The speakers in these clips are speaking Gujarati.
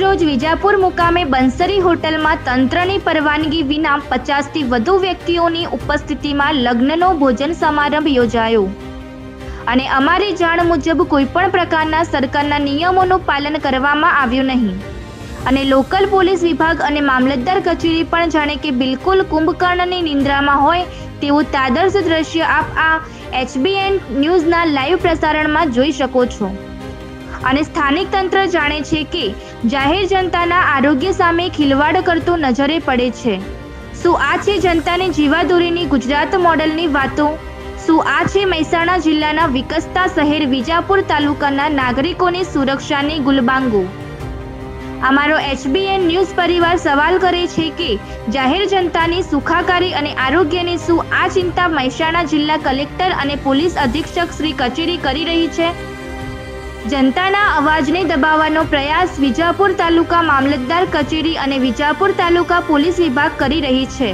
રોજ વિજાપુર મુકામે બંસરી હોટલમાં તંત્રની પરવાનગી વિના પચાસથી વધુ વ્યક્તિઓની ઉપસ્થિતિમાં લગ્નનો ભોજન સમારંભ યોજાયો. અને અમારી જાણ મુજબ કોઈપણ પ્રકારના સરકારના નિયમોનું પાલન કરવામાં આવ્યું નહીં. અને લોકલ પોલીસ વિભાગ અને મામલતદાર કચેરી પણ જાણે કે બિલકુલ કુંભકર્ણની નિંદ્રામાં હોય તેવું તાદર્શ દ્રશ્ય આપ આ એચબીએન ન્યૂઝના લાઈવ પ્રસારણમાં જોઈ શકો છો. અને સ્થાનિક તંત્ર જાણે છે કે જાહેર જનતાના આરોગ્ય સામે ખિલવાડ કરતું નજરે પડે છે. શું આ છે જનતાને જીવાદોરીની ગુજરાત મોડલની વાતો? શું આ છે મહેસાણા જિલ્લાના વિકસતા શહેર વિજાપુર તાલુકાના નાગરિકોની સુરક્ષાની ગુલબાંગો? અમારો એચબીએન ન્યૂઝ પરિવાર સવાલ કરે છે કે જાહેર જનતાની સુખાકારી અને આરોગ્યની શું આ ચિંતા મહેસાણા જિલ્લા કલેક્ટર અને પોલીસ અધિક્ષક શ્રી કચેરી કરી રહી છે? જનતાના અવાજને દબાવવાનો પ્રયાસ વિજાપુર તાલુકા મામલતદાર કચેરી અને વિજાપુર તાલુકા પોલીસ વિભાગ કરી રહી છે.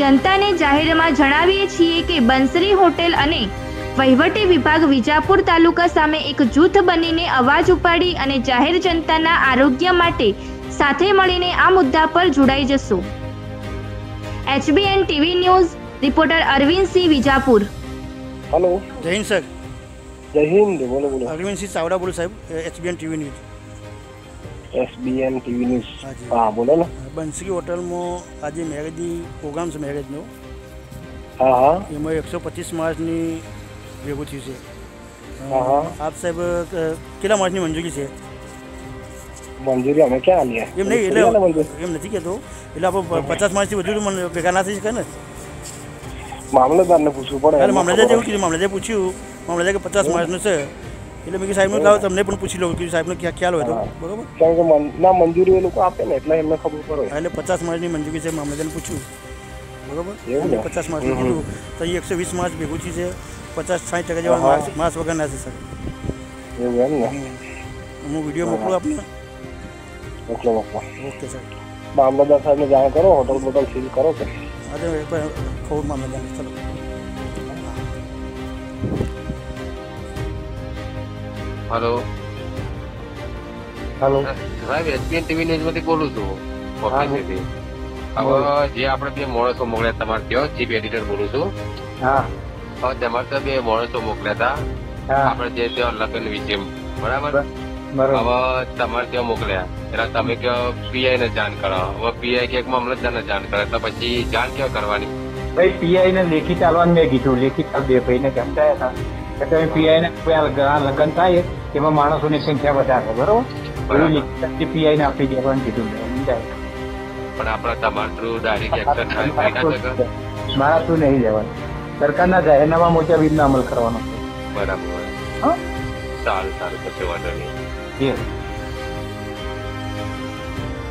જનતાને જાહેરમાં જણાવીએ છીએ કે બંસરી હોટેલ અને વહીવટી વિભાગ વિજાપુર તાલુકા સામે એક જૂથ બનીને અવાજ ઉપાડી અને જાહેર જનતાના આરોગ્ય માટે સાથે મળીને આ મુદ્દા પર જોડાઈ જશો. HBN TV news reporter Arvind Singh Vijapur. Hello. Jai Hind sir. જય હિન્દ બોલો બોલો. અરવિંદસિંહ ચાવડા બોલો સાહેબ SBN TV news. SBN TV news. હા બોલો ને. બંસરી હોટલમાં આજે મેરેજની પ્રોગ્રામ છે મેરેજનો હા હા. એમાં એકસો પચીસ માર્ચની ભેગું થયું છે. આપ સાહેબ કેટલા માર્ચની મંજૂરી છે? મંજૂરી અમે ક્યાં આલીએ? એમ નહીં એટલે એમ નથી કહેતો. એટલે આપણે પચાસ માર્ચથી વધુ ભેગા ના થઈ શકે ને? મામલતદારને પૂછવું પડે. મામલતદાર એવું કીધું મામલતદાર પૂછ્યું. મામલતદાર કે પચાસ માણસનું છે. એટલે મેં સાહેબનું લાવો તમને પણ પૂછી લઉં. કે સાહેબને ક્યાં ખ્યાલ હોય તો. બરોબર? કારણ કે ના મંજૂરી એ લોકો આપે ને એટલે એમને ખબર પડે. એટલે પચાસ માર્ચની મંજૂરી છે મામલતદારને પૂછ્યું. બરોબર? પચાસ હમ. કીધું. તો અહીં એકસો વીસ માર્ચ ભેગું થયું છે. પચાસ સાઠ ટકા જેવા. માર્ક્સ માર્ક્સ વગરના છે સર હું વીડિયો મોકલું આપને? ઓકે ઓકે સર મામલતદાર સાહેબને જાણ કરો હોટલ બોટલ સીલ કરો કે? અરે ખબર મામલતદાર ચલો. હલો હાલો સાહેબ એસબીએન ટીવી ન્યૂઝમાંથી બોલું છું. હવે જે આપણે બે માણસો મોકલ્યા તમારે ત્યાં ચીફ એડિટર બોલું છું. હા. હવે તમારે ત્યાં બે માણસો મોકલ્યા હતા. આપણે જે ત્યાં લગ્ન વિશે બરાબર? હવે તમારે ત્યાં મોકલ્યા? એટલે તમે કહો પીઆઈ ને જાણ કરો. હવે પીઆઈ કે મામલતદાર ને જાણ કરે. તો પછી જાણ ક્યાં કરવાની? ભાઈ પીઆઈ ને લેખિત ચાલવાનું મેં કીધું. લેખિત બે ભાઈ ને સમજાયા હતા. કે તમે પીઆઈ ને લગ્ન થાય એમાં માણસોની સંખ્યા વધારે બરોબર. એવું પીઆઈ ને આપી દેવાનું કીધું સમજાય? પણ આપણે તમારે થ્રુ ડાયરેક્ટ મારા શું નહીં જવાનું સરકારના જાહેરનામા મોટા એમનો અમલ કરવાનો. બરાબર. હા? સારું સારું કશો વાંધો નહીં.